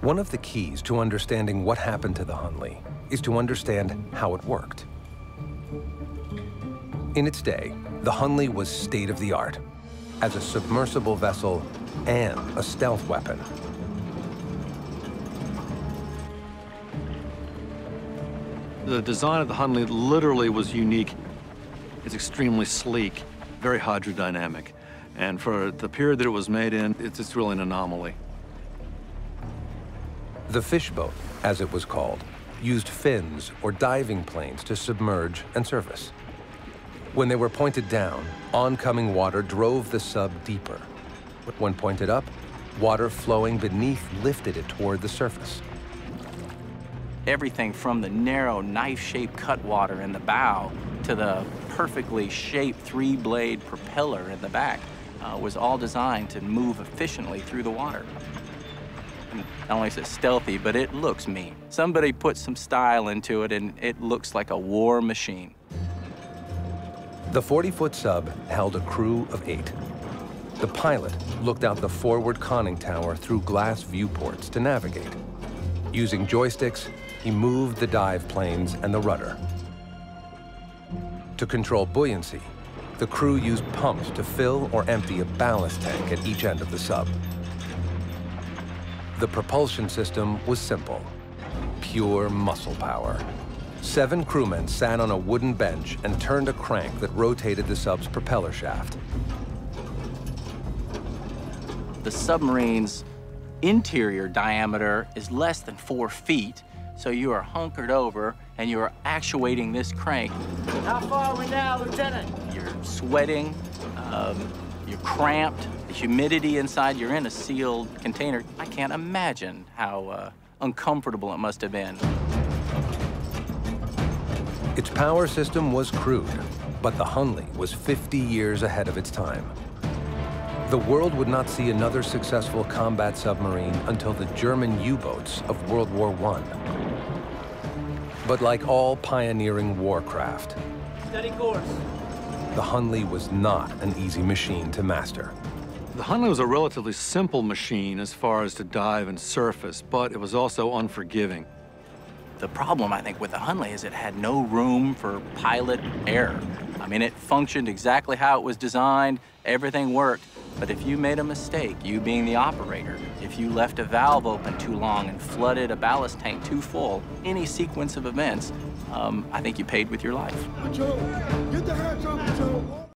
One of the keys to understanding what happened to the Hunley is to understand how it worked. In its day, the Hunley was state-of-the-art as a submersible vessel and a stealth weapon. The design of the Hunley literally was unique. It's extremely sleek, very hydrodynamic. And for the period that it was made in, it's, it's really an anomaly. The fishboat, as it was called, used fins or diving planes to submerge and surface. When they were pointed down, oncoming water drove the sub deeper. When pointed up, water flowing beneath lifted it toward the surface. Everything from the narrow knife-shaped cutwater in the bow to the perfectly shaped three-blade propeller in the back uh, was all designed to move efficiently through the water. Not only is it stealthy, but it looks mean. Somebody put some style into it and it looks like a war machine. The 40-foot sub held a crew of eight. The pilot looked out the forward conning tower through glass viewports to navigate. Using joysticks, he moved the dive planes and the rudder. To control buoyancy, the crew used pumps to fill or empty a ballast tank at each end of the sub. The propulsion system was simple, pure muscle power. Seven crewmen sat on a wooden bench and turned a crank that rotated the sub's propeller shaft. The submarine's interior diameter is less than four feet, so you are hunkered over and you are actuating this crank. How far are we now, Lieutenant? You're sweating, um, you're cramped, the humidity inside, you're in a sealed container. I can't imagine how uh, uncomfortable it must have been. Its power system was crude, but the Hunley was 50 years ahead of its time. The world would not see another successful combat submarine until the German U-boats of World War I. But like all pioneering warcraft, Steady course. The Hunley was not an easy machine to master. The Hunley was a relatively simple machine as far as to dive and surface, but it was also unforgiving. The problem, I think, with the Hunley is it had no room for pilot error. I mean, it functioned exactly how it was designed, everything worked, but if you made a mistake, you being the operator, if you left a valve open too long and flooded a ballast tank too full, any sequence of events, um, I think you paid with your life.